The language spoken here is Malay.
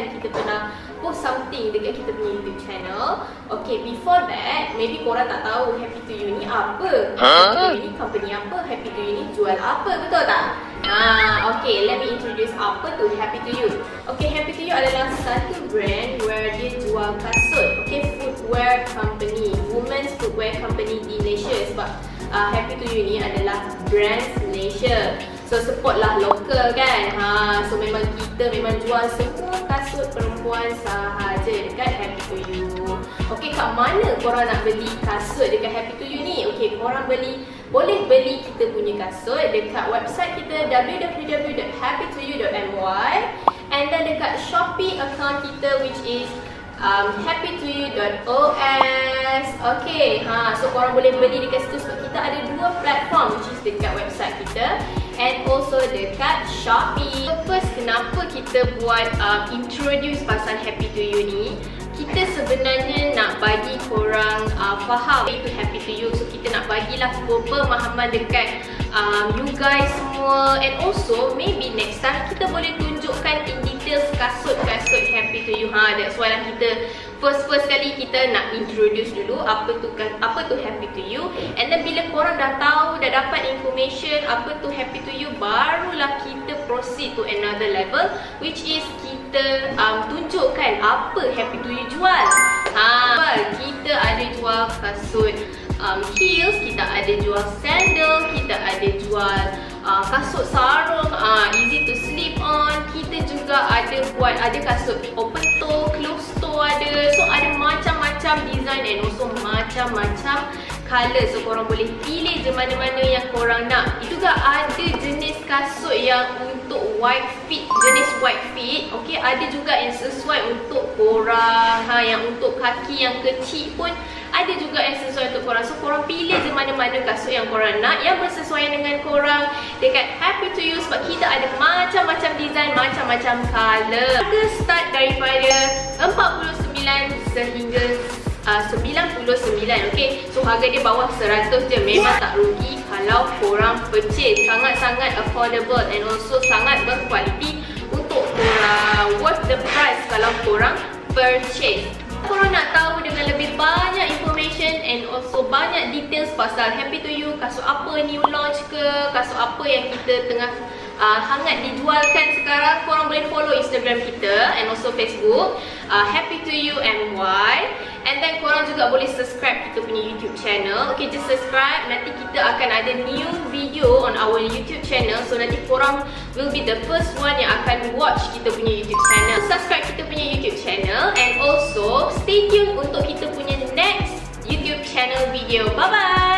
kan kita pernah post something dekat kita punya YouTube channel. Okay, before that, maybe korang tak tahu Happy to You ni apa. Happy to You ni company apa, Happy to You ni jual apa, betul tak? Ah, okay, let me introduce apa tu Happy to You. Okay, Happy to You adalah satu brand where dia jual kasut. Okay, footwear company, women's footwear company di Malaysia sebab uh, Happy to You ni adalah brand Malaysia. So support lah local kan ha, So memang kita memang jual semua perempuan sahaja dekat Happy to You Okay kat mana korang nak beli kasut dekat Happy to You ni? Okay korang beli boleh beli kita punya kasut dekat website kita www.happytoyou.my And then dekat Shopee account kita which is um, happytoyou.os Okay, ha, so korang boleh beli dekat situ sebab kita ada dua platform which is dekat kita buat uh, introduce pasal Happy to You ni? Kita sebenarnya nak bagi korang uh, faham itu Happy to You. So kita nak bagilah pemahaman dekat um, you guys semua and also maybe next time kita boleh tunjukkan in details kasut-kasut Happy to You. Ha, that's why lah first first kali kita nak introduce dulu apa tu apa tu happy to you. And then bila korang dah tahu dah dapat information apa tu happy to you barulah kita proceed to another level which is kita um, tunjukkan apa happy to you jual. Ha kita ada jual kasut um, heels kita ada jual sandal kita ada jual uh, kasut sarung uh, easy to sleep on. Kita juga ada buat ada kasut open toe close ada. So ada macam-macam design and also macam-macam color So korang boleh pilih je mana-mana yang korang nak. Itu juga ada jenis kasut yang untuk white fit Jenis white fit Okay? Ada juga yang sesuai untuk korang ha, Yang untuk kaki yang kecil pun ada juga yang sesuai untuk korang. So korang pilih je mana-mana kasut yang korang nak Yang bersesuaian dengan korang. Dekat Happy to You Sebab kita ada macam-macam design Macam-macam color Kita start daripada 49 sehingga uh, 99 okay? So harga dia bawah 100 je. Memang tak rugi kalau korang purchase. Sangat-sangat affordable and also sangat berkualiti Untuk korang. Worth the price kalau korang purchase Korang nak tahu dengan lebih banyak information and also banyak details pasal Happy to You Kasut apa new launch ke Kasut apa yang kita tengah uh, hangat dijualkan sekarang korang boleh follow Instagram kita and also Facebook uh, Happy to you why and then korang juga boleh subscribe kita punya YouTube channel. Okay just subscribe. Nanti kita akan ada new video on our YouTube channel. So nanti korang will be the first one yang akan watch kita punya YouTube channel. Subscribe kita punya YouTube channel. And also stay tuned untuk kita punya next YouTube channel video. Bye bye